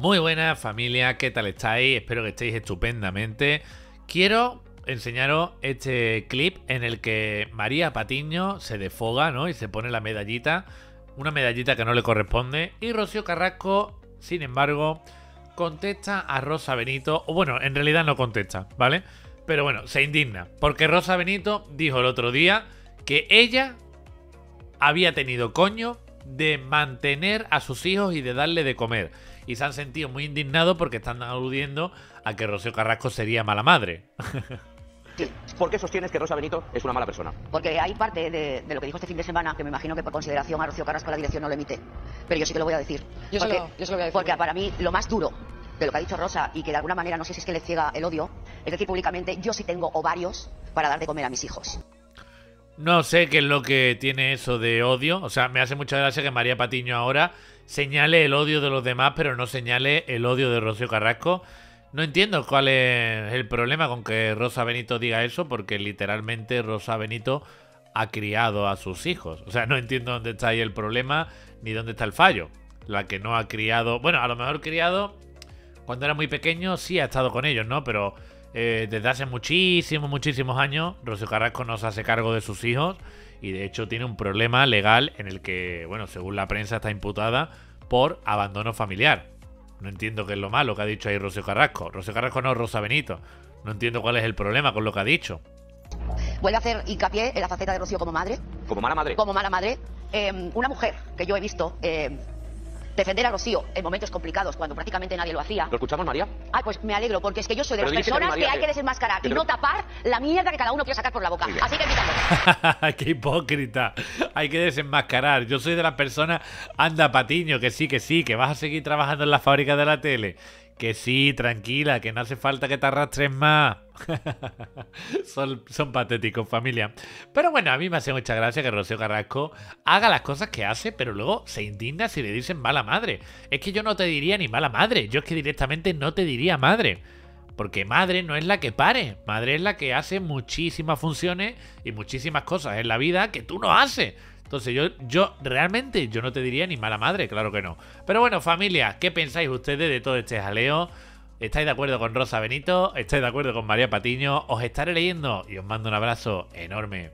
Muy buenas familia, ¿qué tal estáis? Espero que estéis estupendamente. Quiero enseñaros este clip en el que María Patiño se defoga, ¿no? Y se pone la medallita, una medallita que no le corresponde. Y Rocío Carrasco, sin embargo, contesta a Rosa Benito, o bueno, en realidad no contesta, ¿vale? Pero bueno, se indigna, porque Rosa Benito dijo el otro día que ella había tenido coño de mantener a sus hijos y de darle de comer. Y se han sentido muy indignados porque están aludiendo a que Rocío Carrasco sería mala madre. ¿Por qué sostienes que Rosa Benito es una mala persona? Porque hay parte de, de lo que dijo este fin de semana que me imagino que por consideración a Rocío Carrasco la dirección no lo emite. Pero yo sí que lo voy a decir. Yo se porque, lo- yo se lo voy a decir. Porque para mí lo más duro de lo que ha dicho Rosa y que de alguna manera no sé si es que le ciega el odio, es decir públicamente, yo sí tengo ovarios para dar de comer a mis hijos. No sé qué es lo que tiene eso de odio. O sea, me hace mucha gracia que María Patiño ahora señale el odio de los demás, pero no señale el odio de Rocío Carrasco. No entiendo cuál es el problema con que Rosa Benito diga eso, porque literalmente Rosa Benito ha criado a sus hijos. O sea, no entiendo dónde está ahí el problema ni dónde está el fallo. La que no ha criado, bueno, a lo mejor criado cuando era muy pequeño sí ha estado con ellos, ¿no? Pero eh, desde hace muchísimos, muchísimos años, Rocío Carrasco no se hace cargo de sus hijos y de hecho tiene un problema legal en el que, bueno, según la prensa está imputada por abandono familiar. No entiendo qué es lo malo que ha dicho ahí Rocío Carrasco. Rocío Carrasco no, Rosa Benito. No entiendo cuál es el problema con lo que ha dicho. Vuelve a hacer hincapié en la faceta de Rocío como madre, Como mala madre. como mala madre. Eh, una mujer que yo he visto eh, defender a Rocío en momentos complicados cuando prácticamente nadie lo hacía. ¿Lo escuchamos, María? Ay, pues me alegro, porque es que yo soy de Pero las que personas que hay que- que desenmascarar y no tapar la mierda que cada uno quiere sacar por la boca. Así que quítalo. ¡Qué hipócrita! Hay que desenmascarar. Yo soy de las personas. Anda, Patiño, que sí, que sí, que vas a seguir trabajando en la fábrica de la tele. Que sí, tranquila, que no hace falta que te arrastres más. son, son patéticos, familia. Pero bueno, a mí me hace mucha gracia que Rocío Carrasco haga las cosas que hace, pero luego se indigna si le dicen mala madre. Es que yo no te diría ni mala madre, yo es que directamente no te diría madre. Porque madre no es la que pare, madre es la que hace muchísimas funciones y muchísimas cosas en la vida que tú no haces. Entonces yo, yo realmente yo no te diría ni mala madre, claro que no. Pero bueno, familia, ¿qué pensáis ustedes de todo este jaleo? ¿Estáis de acuerdo con Rosa Benito? ¿Estáis de acuerdo con María Patiño? Os estaré leyendo y os mando un abrazo enorme.